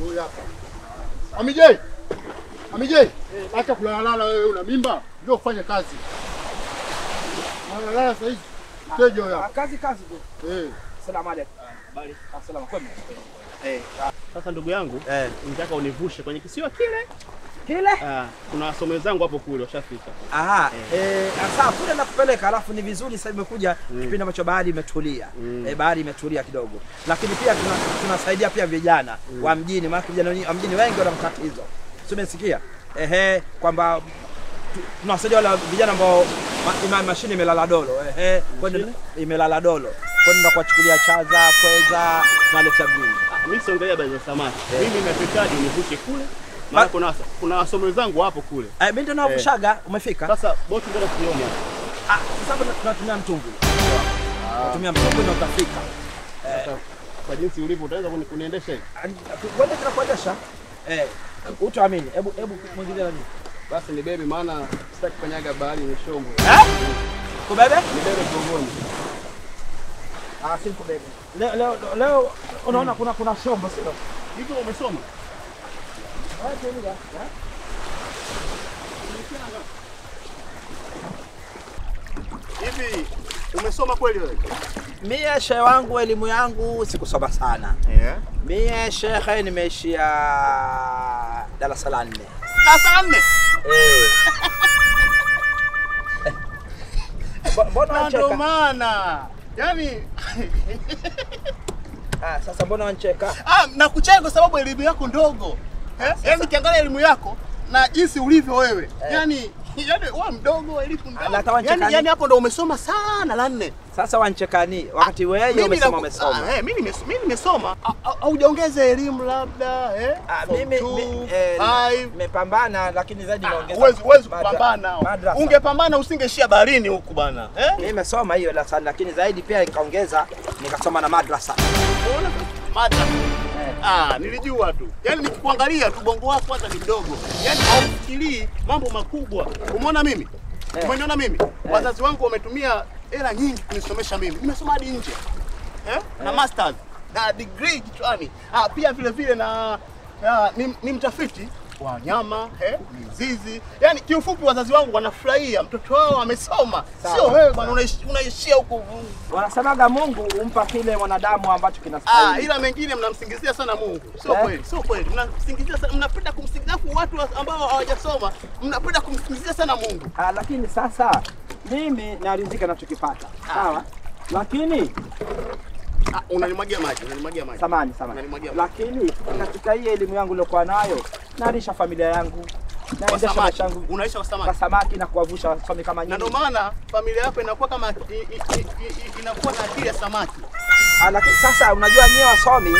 Ndio hapa. Amijei. Amijei. Acha kulalala wewe una mimba. Ndio ufanye kazi. Lala sasa hivi. Tejo huyo. Ah, Kazi kazi tu. Eh. Salamu alaykum. Habari. Asalamu kwema. Eh, sasa ndugu yangu Eh. nitaka univushe kwenye kisiwa kile. Kile? Ah, kuna wasomi wenzangu hapo kule washafika. Aha, eh, sasa kule nakupeleka, alafu ni vizuri sasa imekuja mm. kipindi ambacho bahari imetulia. mm. Eh, bahari imetulia kidogo. Lakini pia tunasaidia tuna, pia vijana mm. wa mjini, maana vijana wa mjini wengi wana matatizo. Si umesikia? Ehe, kwamba tu- tunawasaidia wale vijana ambao ma, mashine imelala dolo. Ehe, kwenda imelala dolo. Kwenda kuwachukulia chaza, pweza, tunaleta vingi. mjini. Mimi siongelea habari za samaki. Mimi nimehitaji nivuke kule. Maana kuna kuna wasomi wenzangu hapo kule. Eh, mimi ndio navushaga, umefika? Sasa boti ndio sioni. Ah, sasa tunatumia mtumbwi. Tunatumia mtumbwi na utafika. Sasa kwa jinsi ulivyo utaweza kuniendesha hivi? Kwenda tunakuendesha. Eh, utaamini. Hebu hebu mwingine nani? Basi ni bebe maana sitaki kanyaga bahari ni shombo. Eh? Kubebe? Ni bebe kongoni. Ah, si kubebe. Leo leo leo unaona kuna kuna shombo sio? Hivi umesoma? Hivi umesoma kweli wewe? Mie shehe wangu elimu yangu sikusoma sana. yeah. Mie shehe nimeishia darasa la nne. Darasa la nne. Eh. Mbona Na Ndio maana yani Ah, sasa mbona wancheka? ah, nakucheka kwa sababu elimu yako ndogo eh? Yaani kiangalia elimu yako na jinsi ulivyo wewe Eh. yaani yaani wewe mdogo elimu Ah, ndogo natawancheka yaani, yaani hapo ndo umesoma sana la nne Sasa wanchekani wakati wewe umesoma umesoma. ah, eh, mimi mimi nimesoma Au- au- haujaongeza elimu labda eh? Ah, mimi eh, five. nimepambana lakini zaidi naongeza. Huwezi huwezi kupambana. Ungepambana usingeishia barini huku bana. Eh? Mimi nimesoma hiyo la sana lakini zaidi pia nikaongeza nikasoma na madrasa. Unaona sasa? Ah, nilijua tu. Yaani nikikuangalia tu bongo wako hata kidogo. Yaani haufikirii mambo makubwa. Umeona mimi? Eh. Umeniona mimi? Wazazi wangu wametumia hela nyingi kunisomesha mimi. Nimesoma hadi nje. Eh? Na masters na degree kichwani. Ah, pia vile vile na ah, ni, ni mtafiti wanyama, eh, mizizi. Yani kiufupi wazazi wangu wanafurahia mtoto wao amesoma. Sio wewe bwana unaishia huko Wanasemaga Mungu humpa kile mwanadamu ambacho Ah, kinastahili. ila mengine mnamsingizia sana Mungu. Sio Eh? kweli, sio kweli. Mnamsingizia sana, mnapenda kumsingizia watu ambao hawajasoma, mnapenda kumsingizia sana Mungu. Ah, lakini sasa mimi naridhika nachokipata. Sawa? Lakini Ah, unanimwagia maji, unanimwagia maji. samani samani. Lakini katika hii elimu yangu niliyokuwa nayo nalisha familia yangu. Naendesha maisha yangu Unaisha kwa samaki. na kuwavusha samaki kama Na nyinyi. ndio maana familia yako inakuwa kama inakuwa na akili ya samaki Ah, lakini sasa unajua nyewe wasomi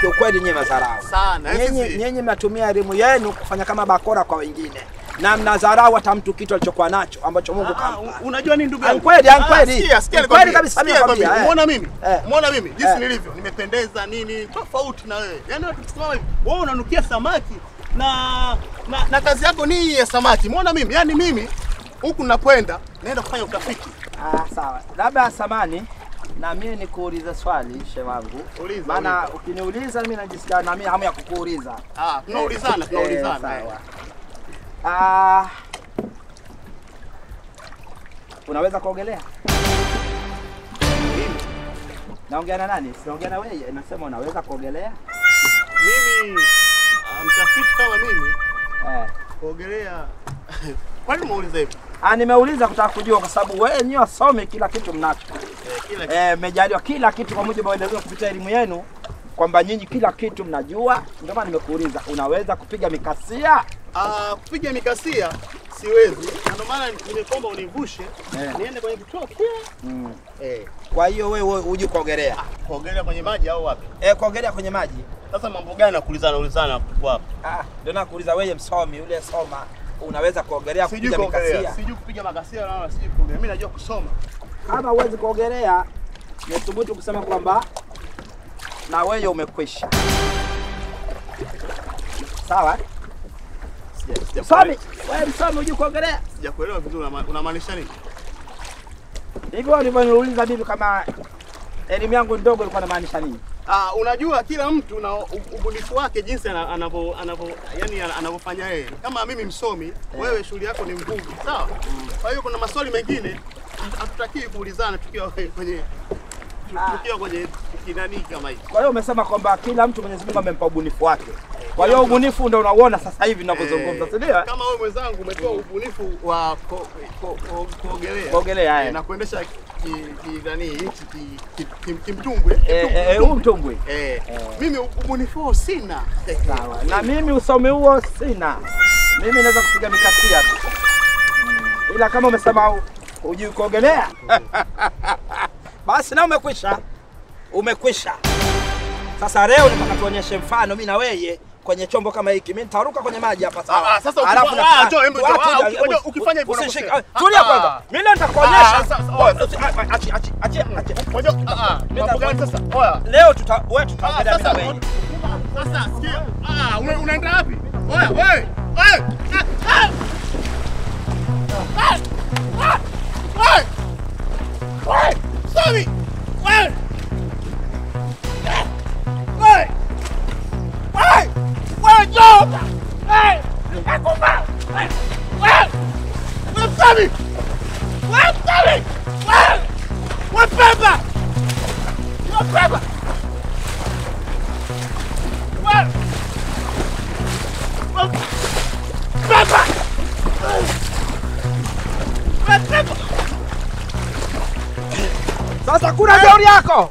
kiukweli nyewe madharau. sana. Eh, Nyinyi mnatumia elimu yenu kufanya kama bakora kwa wengine. Na mnadharau hata mtu kitu alichokuwa nacho ambacho Mungu Ah, kampa. unajua nini ndugu yangu? Kweli, kweli. Kweli Ankweli kabisa, mimi nakwambia, eh. Umeona mimi? Eh. Umeona mimi jinsi nilivyo? Nimependeza nini? Tofauti na wewe. Yaani wewe tukisimama hivi, wewe unanukia samaki na na, na kazi yako ni ya samaki. mwona mimi? yani, mimi huku nakwenda naenda kufanya utafiti. Ah, sawa. Labda samani na mimi nikuulize swali she wangu. Uliza, Maana ukiniuliza mimi najisikia na mimi hamu ya kukuuliza. Ah, tunaulizana, Eh, tunaulizana. sawa. Ah, unaweza kuogelea? Naongea na nani? Sinaongea na wewe. Nasema unaweza kuogelea? mimi mtafiti kama mimi Eh. kuogelea. Kwani umeuliza hivi? Ah, nimeuliza kutaka kujua kwa sababu wewe nyewe wasome kila kitu mnacho. Eh, kila kitu. Eh, mmejaliwa kila kitu kwa mujibu wa kupitia elimu yenu kwamba nyinyi kila kitu mnajua. Ndio maana nimekuuliza unaweza kupiga mikasia? Ah, kupiga mikasia siwezi. Ndio maana nimekuomba univushe Eh. niende kwenye kituo kile. Mm. Eh, Kwa hiyo wewe uje kuogelea? kuogelea kwenye maji au wapi? Eh, kuogelea kwenye maji. Sasa mambo gani nakuulizana ulizana kwa hapo? Ah, ndio nakuuliza wewe msomi yule soma, unaweza kuogelea kupiga makasia. sijui kupiga makasia na sijui kuogelea. Mimi najua kusoma. Kama huwezi kuogelea, nithubutu kusema kwamba na wewe umekwisha. Sawa? Msomi, wewe msomi hujui kuogelea? Sijakuelewa vizuri unama- unamaanisha nini? Hivyo ulivyoniuliza mimi kama elimu yangu ndogo ilikuwa inamaanisha nini? Ah, unajua kila mtu na ubunifu wake jinsi anavyo anavyo yani anavyofanya yeye. Kama mimi msomi, yeah. wewe shughuli yako ni mvuvi, sawa? Kwa hiyo kuna maswali mengine hatutakiwi kuulizana tukiwa kwenye tukiwa kwenye kinani kama hivi. Kwa hiyo umesema kwamba kila mtu Mwenyezi Mungu amempa ubunifu wake. Kwa hiyo ubunifu ndio unauona sasa hivi ninavyozungumza, si ndio? Kama wewe mwenzangu umetoa ubunifu wa kuogelea Kuogelea, eh. eh, na kuendesha nani hichi huu mtumbwi. Eh, mimi ubunifu huo sina. Sawa. Na mimi usomi huo sina. Mimi naweza kupiga mikasia tu. Mm. Ila kama umesema hu- hujui kuogelea, basi na umekwisha, umekwisha. Sasa leo nataka tuonyeshe mfano mimi na wewe kwenye chombo kama hiki. Mimi nitaruka kwenye maji hapa sawa. Ah, ah, sasa Alafu na- njoo, ukifanya hivyo usishike- ah, Tulia kwanza. Mimi leo nitakuonyesha. Achi achi achi. Unajua, ah, ah, mambo gani sasa? Oya. Leo tuta wewe mimi sasa, sasa sikia. Ah, unaenda wapi? Oya, wewe. Wewe, beba. Sasa kuna jeuri yako.